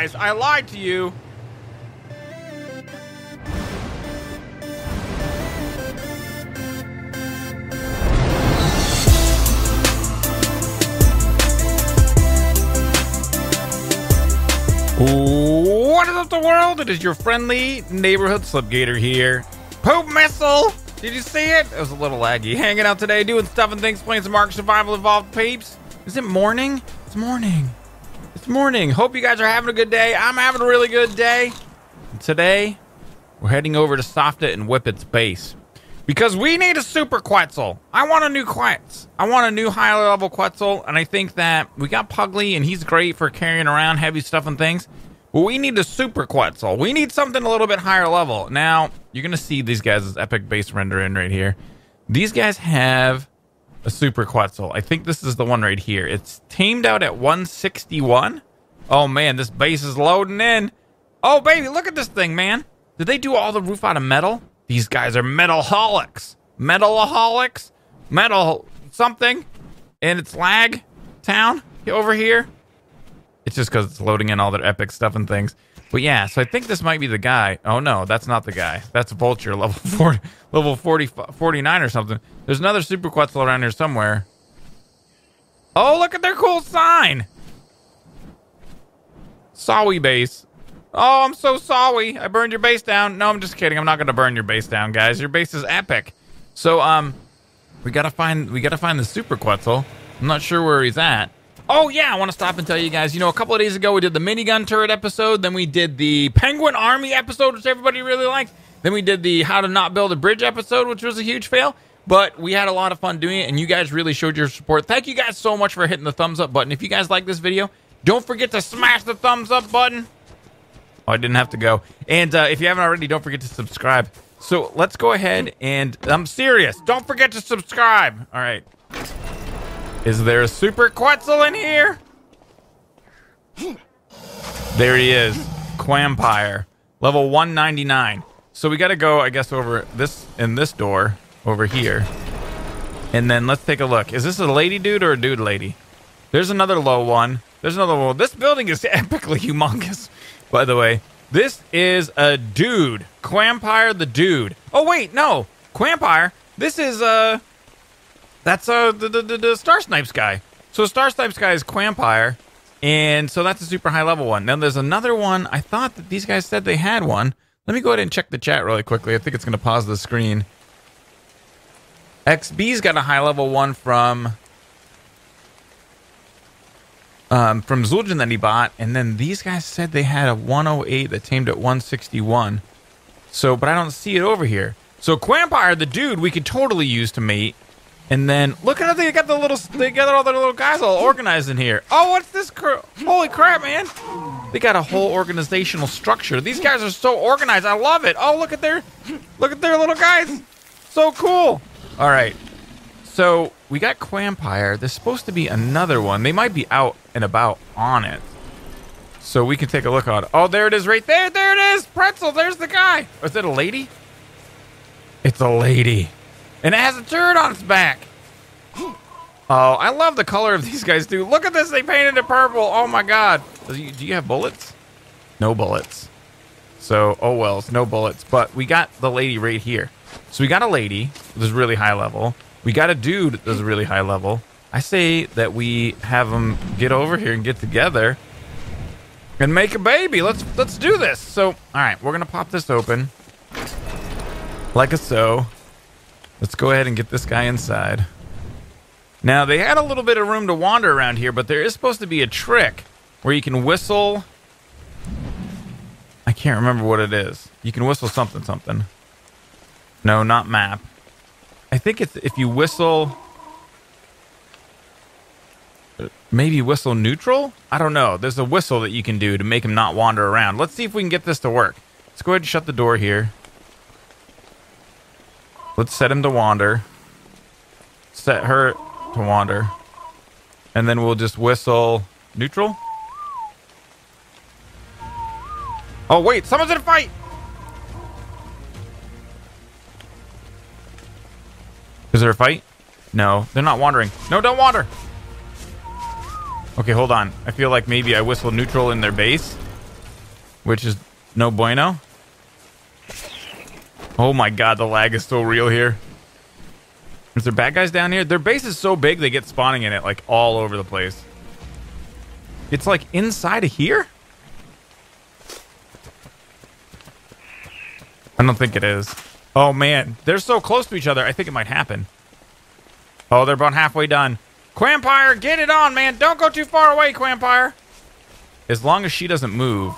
I lied to you. What is up, the world? It is your friendly neighborhood Slipgator here. Poop missile! Did you see it? It was a little laggy. Hanging out today, doing stuff and things, playing some Ark Survival Evolved peeps. Is it morning? It's morning. It's morning. Hope you guys are having a good day. I'm having a really good day. And today, we're heading over to Softa and Whippit's base. Because we need a super Quetzal. I want a new Quetz. I want a new high level Quetzal. And I think that we got Pugly, and he's great for carrying around heavy stuff and things. But we need a super Quetzal. We need something a little bit higher level. Now, you're going to see these guys' epic base render in right here. These guys have a super Quetzal. I think this is the one right here. It's tamed out at 161. Oh, man, this base is loading in. Oh, baby, look at this thing, man. Did they do all the roof out of metal? These guys are metalholics. Metalaholics? Metal something? And it's lag town over here. It's just because it's loading in all their epic stuff and things. But yeah, so I think this might be the guy. Oh no, that's not the guy. That's Vulture level 40, level 40, 49 or something. There's another Super Quetzal around here somewhere. Oh, look at their cool sign. Sawi base. Oh, I'm so sorry. I burned your base down. No, I'm just kidding. I'm not gonna burn your base down, guys. Your base is epic. So um, we gotta find we gotta find the Super Quetzal. I'm not sure where he's at. Oh yeah, I want to stop and tell you guys. You know, a couple of days ago we did the minigun turret episode. Then we did the Penguin Army episode, which everybody really liked. Then we did the How to Not Build a Bridge episode, which was a huge fail. But we had a lot of fun doing it, and you guys really showed your support. Thank you guys so much for hitting the thumbs up button. If you guys like this video, don't forget to smash the thumbs up button. Oh, I didn't have to go. And uh, if you haven't already, don't forget to subscribe. So let's go ahead and I'm serious. Don't forget to subscribe. All right. Is there a super Quetzal in here? There he is. Quampire. Level 199. So we got to go, I guess, over this in this door over here. And then let's take a look. Is this a lady dude or a dude lady? There's another low one. There's another one. This building is epically humongous, by the way. This is a dude. Quampire the dude. Oh, wait, no. Quampire. This is, uh, that's, uh, the, the, the, Star Snipes guy. So Star Snipes guy is Quampire. And so that's a super high level one. Now there's another one. I thought that these guys said they had one. Let me go ahead and check the chat really quickly. I think it's going to pause the screen. XB's got a high level one from um, from Zueljin that he bought, and then these guys said they had a 108 that tamed at 161. So, but I don't see it over here. So Quampire, the dude, we could totally use to mate. And then look at how they got the little, they got all their little guys all organized in here. Oh, what's this? Cr- Holy crap, man! They got a whole organizational structure. These guys are so organized. I love it. Oh, look at their, look at their little guys. So cool. All right. So we got Quampire. There's supposed to be another one. They might be out and about on it. So we can take a look on. Oh, there it is right there. There it is. Pretzel. There's the guy. Is it a lady? It's a lady. And it has a turret on its back. Oh, I love the color of these guys, too. Look at this. They painted it purple. Oh, my God. Do you, have bullets? No bullets. So, oh, well, it's no bullets. But we got the lady right here. So we got a lady that's really high level. We got a dude that's really high level. I say that we have them get over here and get together and make a baby. Let's let's do this. So, all right, we're gonna pop this open like a so. Let's go ahead and get this guy inside. Now they had a little bit of room to wander around here, but there is supposed to be a trick where you can whistle. I can't remember what it is. You can whistle something something. No, not map. I think it's if you whistle maybe whistle neutral? I don't know. There's a whistle that you can do to make him not wander around. Let's see if we can get this to work. Let's go ahead and shut the door here. Let's set him to wander. Set her to wander. And then we'll just whistle neutral. Oh, wait. Someone's in a fight. Is there a fight? No, they're not wandering. No, don't wander. Okay, hold on. I feel like maybe I whistled neutral in their base. which is no bueno. Oh my god, the lag is so real here. Is there bad guys down here? Their base is so big they get spawning in it like all over the place. It's like inside of here? I don't think it is. Oh man, they're so close to each other. I think it might happen. Oh, they're about halfway done. Quampire, get it on, man. Don't go too far away, Quampire. As long as she doesn't move,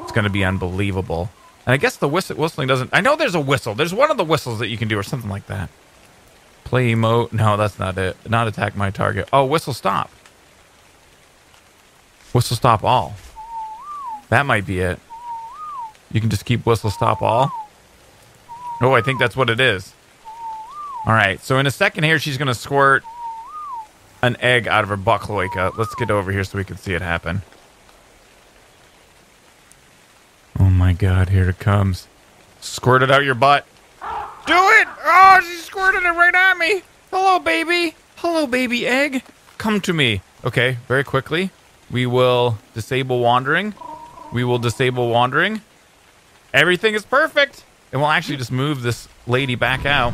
it's going to be unbelievable. And I guess the whistling doesn't... I know there's a whistle. There's one of the whistles that you can do or something like that. Play emote. No, that's not it. Not attack my target. Oh, whistle stop. Whistle stop all. That might be it. You can just keep whistle stop all. Oh, I think that's what it is. All right. So in a second here, she's going to squirt an egg out of her butt cloaca. Let's get over here so we can see it happen. Oh my god, here it comes. Squirt it out your butt. Do it! Oh, she squirted it right at me. Hello, baby. Hello, baby egg. Come to me. Okay, very quickly. We will disable wandering. We will disable wandering. Everything is perfect. And we'll actually just move this lady back out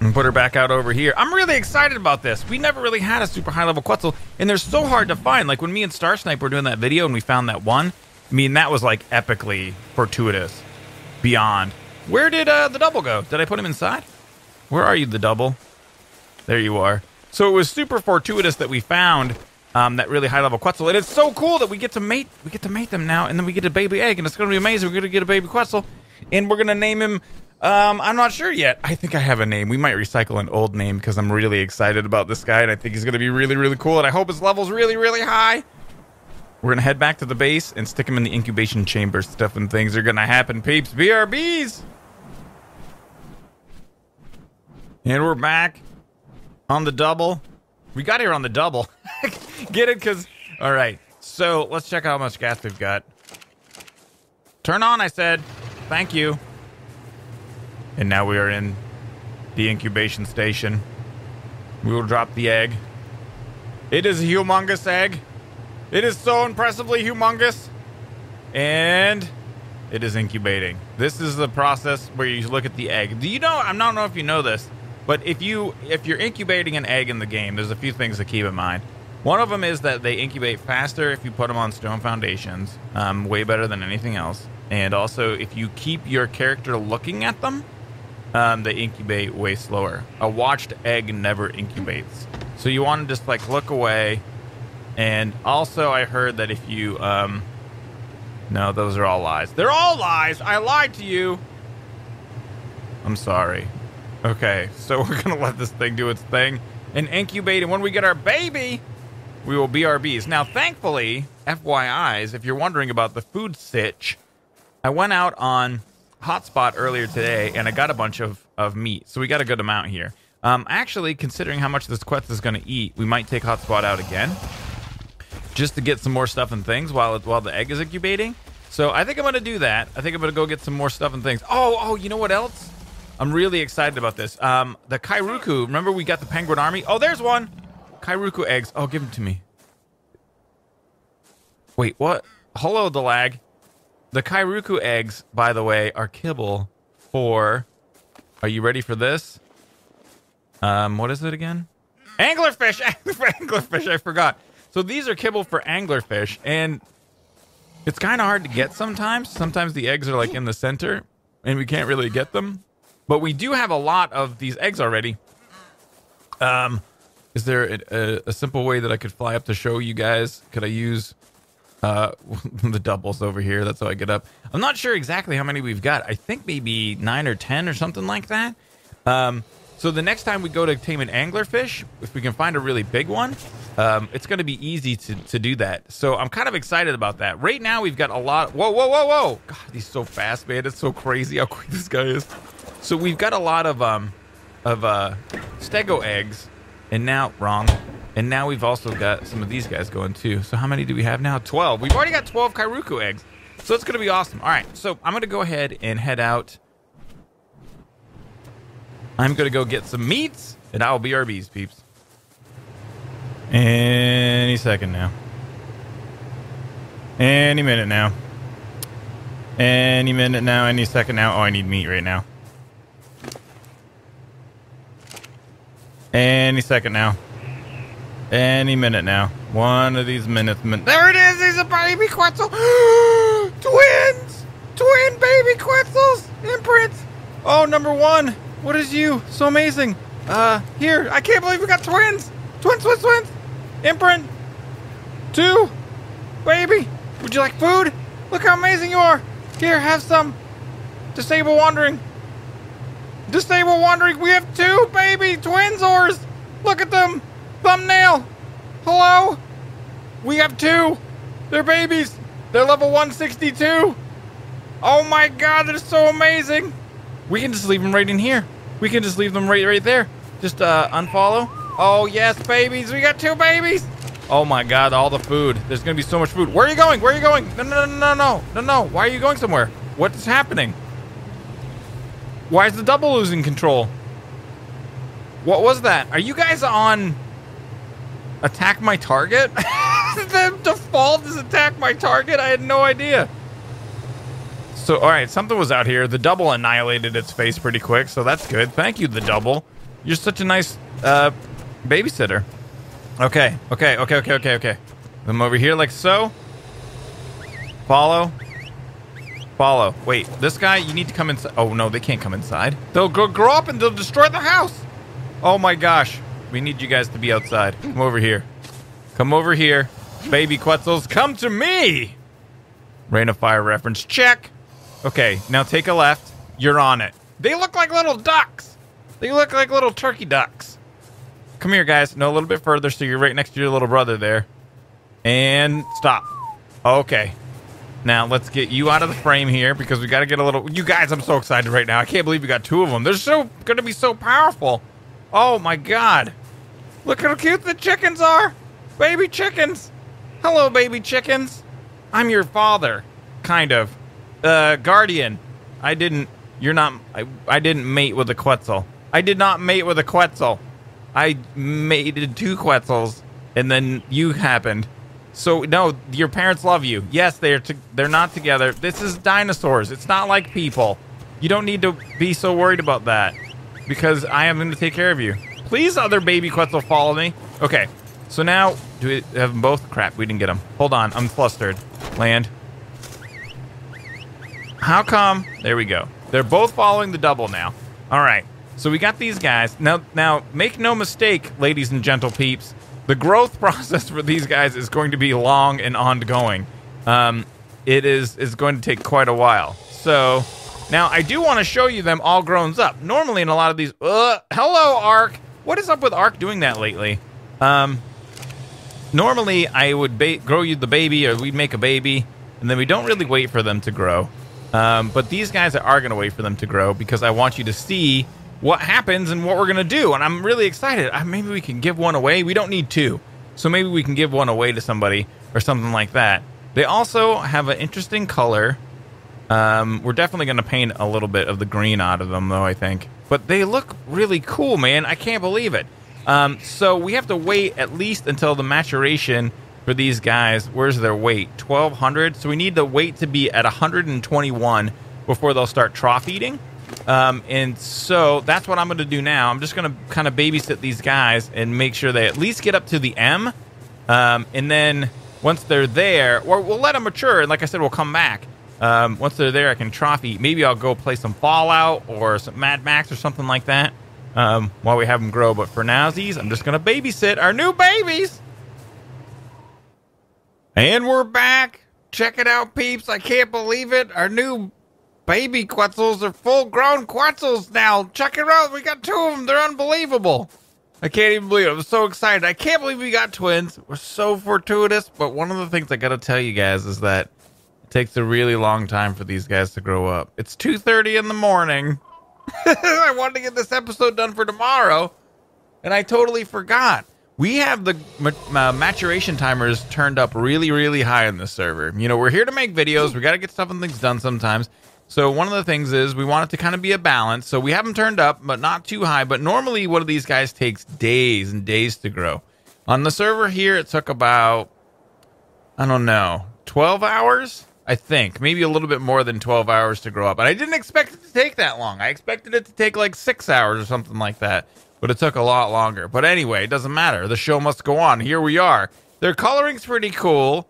and put her back out over here. I'm really excited about this. We never really had a super high level Quetzal, and they're so hard to find. Like when me and Star Snipe were doing that video and we found that one, I mean, that was like epically fortuitous. Beyond. Where did uh, the double go? Did I put him inside? Where are you, the double? There you are. So it was super fortuitous that we found um, that really high level Quetzal. And it's so cool that we get to mate we get to mate them now, and then we get a baby egg, and it's gonna be amazing. We're gonna get a baby Quetzal, and we're gonna name him um, I'm not sure yet. I think I have a name. We might recycle an old name because I'm really excited about this guy, and I think he's gonna be really, really cool, and I hope his level's really, really high. We're gonna head back to the base and stick him in the incubation chamber. Stuff and things are gonna happen, peeps. BRBs. And we're back on the double. We got here on the double. Get it? Because all right. So let's check out how much gas we've got. Turn on, I said. Thank you. And now we are in the incubation station. We will drop the egg. It is a humongous egg. It is so impressively humongous. And it is incubating. This is the process where you look at the egg. Do you know? I don't know if you know this, but if you if you're incubating an egg in the game, there's a few things to keep in mind. One of them is that they incubate faster if you put them on stone foundations, um, way better than anything else. And also, if you keep your character looking at them, um, they incubate way slower. A watched egg never incubates. So you want to just like look away. And also, I heard that if you, um, no, those are all lies. They're all lies. I lied to you. I'm sorry. Okay, so we're gonna let this thing do its thing and incubate. And when we get our baby, we will be our bees. Now, thankfully, FYIs, if you're wondering about the food sitch, I went out on hotspot earlier today, and I got a bunch of, of meat. So we got a good amount here. Um, actually, considering how much this quest is going to eat, we might take hotspot out again, just to get some more stuff and things while it, while the egg is incubating. So I think I'm to do that. I think I'm to go get some more stuff and things. Oh, oh, you know what else? I'm really excited about this. Um, the Kairuku. Remember we got the penguin army? Oh, there's one. Kairuku eggs. Oh, give them to me. Wait, what? Hello, the lag. The Kairuku eggs, by the way, are kibble for. Are you ready for this? Um, what is it again? Anglerfish! Anglerfish, I forgot. So these are kibble for anglerfish, and it's kind of hard to get sometimes. Sometimes the eggs are like in the center, and we can't really get them. But we do have a lot of these eggs already. Um, is there a, a, a simple way that I could fly up to show you guys? Could I use uh, the doubles over here. That's how I get up. I'm not sure exactly how many we've got. I think maybe nine or ten or something like that. Um, so the next time we go to tame an anglerfish, if we can find a really big one, um, it's going to be easy to, to do that. So I'm kind of excited about that. Right now we've got a lot. Whoa, whoa, whoa, whoa! God, he's so fast, man. It's so crazy how quick this guy is. So we've got a lot of um of uh stego eggs, and now wrong. And now we've also got some of these guys going too. So how many do we have now? 12. We've already got 12 Kairuku eggs. So it's going to be awesome. All right. So I'm going to go ahead and head out. I'm going to go get some meats and I will be RBs, peeps. Any second now. Any minute now. Any minute now, any second now. Oh, I need meat right now. Any second now. Any minute now. One of these minutes. Min- there it is. He's a baby Quetzal. Twins. Twin baby Quetzals. Imprints. Oh, number one. What is you? So amazing. Uh, here. I can't believe we got twins. Twins, twins, twins. Imprint. Two. Baby. Would you like food? Look how amazing you are. Here, have some. Disable wandering. Disable wandering. We have two baby twins twinzors. Look at them. Thumbnail. Hello? We have two. They're babies. They're level 162. Oh my god, they're so amazing. We can just leave them right in here. We can just leave them right right there. Just uh unfollow. Oh yes, babies. We got two babies. Oh my god, all the food. There's gonna be so much food. Where are you going? Where are you going? No no no no no no no. Why are you going somewhere? What is happening? Why is the double losing control? What was that? Are you guys on attack my target? the default is attack my target? I had no idea. So, all right, something was out here. The double annihilated its face pretty quick, so that's good. Thank you, the double. You're such a nice uh, babysitter. Okay, okay, okay, okay, okay, okay. Them over here like so. Follow. Follow. Wait, this guy, you need to come inside. Oh, no, they can't come inside. They'll go grow up and they'll destroy the house. Oh my gosh. We need you guys to be outside. Come over here. Come over here. Baby Quetzals, come to me! Reign of Fire reference. Check. Okay, now take a left. You're on it. They look like little ducks. They look like little turkey ducks. Come here, guys. No, a little bit further so you're right next to your little brother there. And stop. Okay. Now, let's get you out of the frame here because we got to get a little... You guys, I'm so excited right now. I can't believe we got two of them. They're so going to be so powerful. Oh, my God. Look how cute the chickens are. Baby chickens. Hello, baby chickens. I'm your father. Kind of. Uh, guardian. I didn't... You're not... I, I didn't mate with a Quetzal. I did not mate with a Quetzal. I mated two Quetzals, and then you happened. So no, your parents love you. Yes, they're to, they're not together. This is dinosaurs. It's not like people. You don't need to be so worried about that because I am going to take care of you. Please, other baby Quetzal, follow me. Okay, so now do we have them both? Crap, we didn't get them. Hold on, I'm flustered. Land. How come? There we go. They're both following the double now. All right. So we got these guys. Now, now make no mistake, ladies and gentle peeps. The growth process for these guys is going to be long and ongoing. Um, it is is going to take quite a while. So now I do want to show you them all grown up. Normally in a lot of these, uh, hello Ark. What is up with Ark doing that lately? Um, normally I would grow you the baby, or we'd make a baby, and then we don't really wait for them to grow. Um, but these guys are going to wait for them to grow because I want you to see what happens and what we're going to do. And I'm really excited. Maybe we can give one away. We don't need two. So maybe we can give one away to somebody or something like that. They also have an interesting color. Um, we're definitely going to paint a little bit of the green out of them, though, I think. But they look really cool, man. I can't believe it. Um, so we have to wait at least until the maturation for these guys. Where's their weight? 1200. So we need the weight to be at 121 before they'll start trough eating. Um, and so that's what I'm going to do now. I'm just going to kind of babysit these guys and make sure they at least get up to the M. Um, and then once they're there, or we'll let them mature. And like I said, we'll come back. Um, once they're there, I can trophy. Maybe I'll go play some Fallout or some Mad Max or something like that um, while we have them grow. But for now, nowsies, I'm just going to babysit our new babies. And we're back. Check it out, peeps. I can't believe it. Our new baby Quetzals are full grown Quetzals now. Check it out. We got two of them. They're unbelievable. I can't even believe it. I'm so excited. I can't believe we got twins. We're so fortuitous. But one of the things I got to tell you guys is that it takes a really long time for these guys to grow up. It's 2.30 in the morning. I wanted to get this episode done for tomorrow, and I totally forgot. We have the uh, maturation timers turned up really, really high on this server. You know, we're here to make videos. We got to get stuff and things done sometimes. So one of the things is we want it to kind of be a balance. So we have them turned up, but not too high. But normally one of these guys takes days and days to grow. On the server here, it took about, I don't know, 12 hours I think. Maybe a little bit more than 12 hours to grow up. And I didn't expect it to take that long. I expected it to take like six hours or something like that. But it took a lot longer. But anyway, it doesn't matter. The show must go on. Here we are. Their coloring's pretty cool.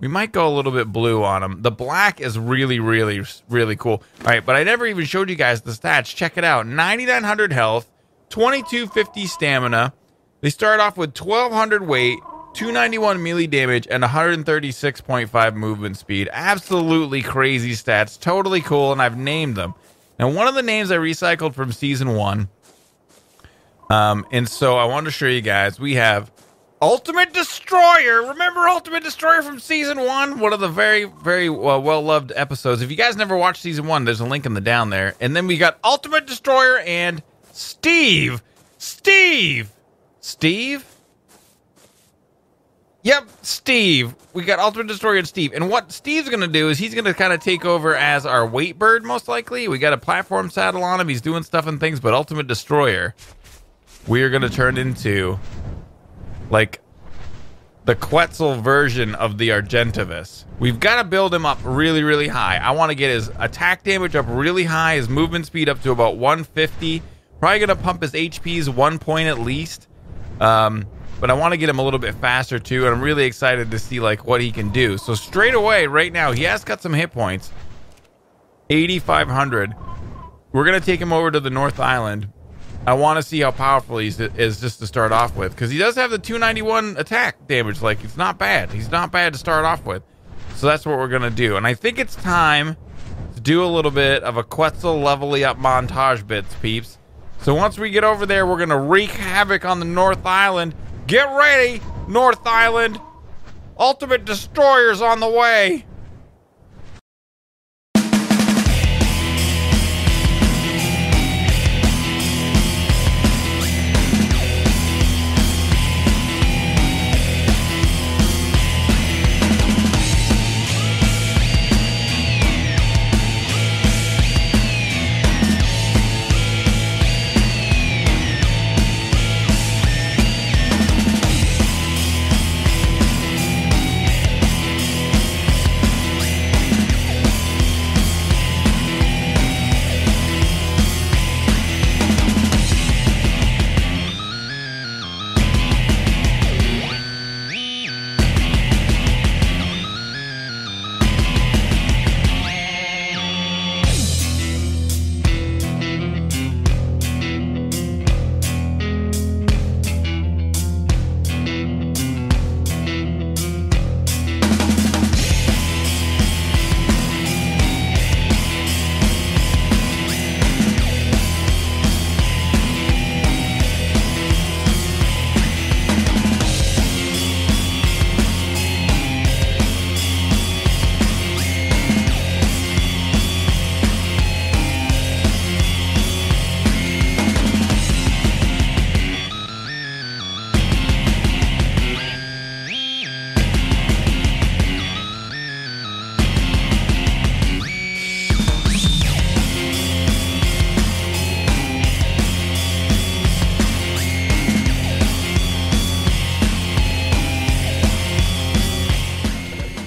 We might go a little bit blue on them. The black is really, really, really cool. All right, but I never even showed you guys the stats. Check it out 9,900 health, 2250 stamina. They start off with 1200 weight, 291 melee damage, and 136.5 movement speed. Absolutely crazy stats. Totally cool, and I've named them. Now, one of the names I recycled from season one. Um, and so I wanted to show you guys. We have Ultimate Destroyer. Remember Ultimate Destroyer from season one? One of the very, very uh, well loved episodes. If you guys never watched season one, there's a link in the down there. And then we got Ultimate Destroyer and Steve. Steve. Steve? Yep, Steve. We got Ultimate Destroyer and Steve. And what Steve's going to do is he's going to kind of take over as our weight bird, most likely. We got a platform saddle on him. He's doing stuff and things, but Ultimate Destroyer, we are going to turn into like the Quetzal version of the Argentavis. We've got to build him up really, really high. I want to get his attack damage up really high, his movement speed up to about 150. Probably going to pump his HPs one point at least. Um, but I want to get him a little bit faster too, and I'm really excited to see like what he can do. So straight away, right now, he has got some hit points. 8,500. We're gonna take him over to the North Island. I want to see how powerful he is just to start off with, because he does have the 291 attack damage. Like it's not bad. He's not bad to start off with. So that's what we're gonna do, and I think it's time to do a little bit of a Quetzal leveling up montage bits, peeps. So once we get over there, we're gonna wreak havoc on the North Island Get ready, North Island. Ultimate Destroyer's on the way.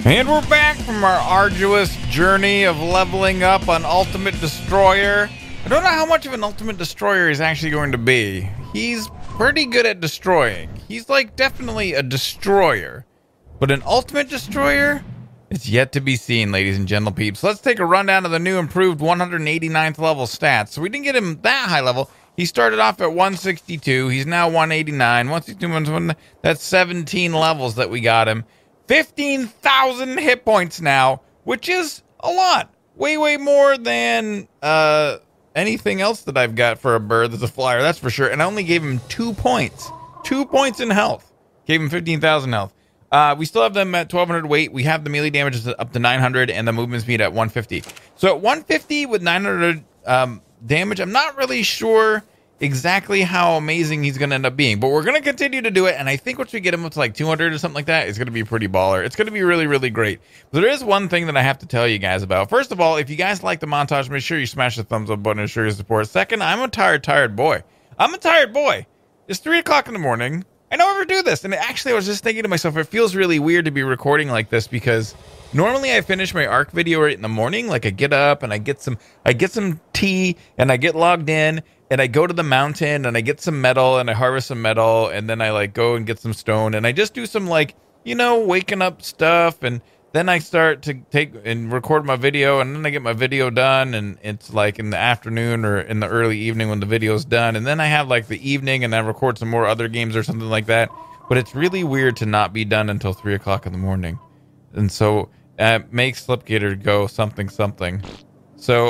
And we're back from our arduous journey of leveling up on Ultimate Destroyer. I don't know how much of an Ultimate Destroyer he's actually going to be. He's pretty good at destroying. He's like definitely a destroyer. But an Ultimate Destroyer? It's yet to be seen, ladies and gentle peeps. Let's take a rundown of the new improved 189th level stats. So we didn't get him that high level. He started off at 162. He's now 189. 162, that's 17 levels that we got him. 15,000 hit points now, which is a lot. Way, way more than uh, anything else that I've got for a bird that's a flyer, that's for sure. And I only gave him two points. Two points in health. Gave him 15,000 health. Uh, we still have them at 1200 weight. We have the melee damage up to 900 and the movement speed at 150. So at 150 with 900 um, damage, I'm not really sure exactly how amazing he's going to end up being. But we're going to continue to do it. And I think once we get him up to like 200 or something like that, it's going to be pretty baller. It's going to be really, really great. But there is one thing that I have to tell you guys about. First of all, if you guys like the montage, make sure you smash the thumbs up button and show your support. Second, I'm a tired, tired boy. I'm a tired boy. It's three o'clock in the morning. I don't ever do this. And actually, I was just thinking to myself, it feels really weird to be recording like this because normally I finish my Ark video right in the morning. Like I get up and I get some I get some tea and I get logged in and I go to the mountain and I get some metal and I harvest some metal and then I like go and get some stone and I just do some like you know waking up stuff and then I start to take and record my video and then I get my video done and it's like in the afternoon or in the early evening when the video's done and then I have like the evening and I record some more other games or something like that. But it's really weird to not be done until three o'clock in the morning, and so uh, makes Slipgator go something something. So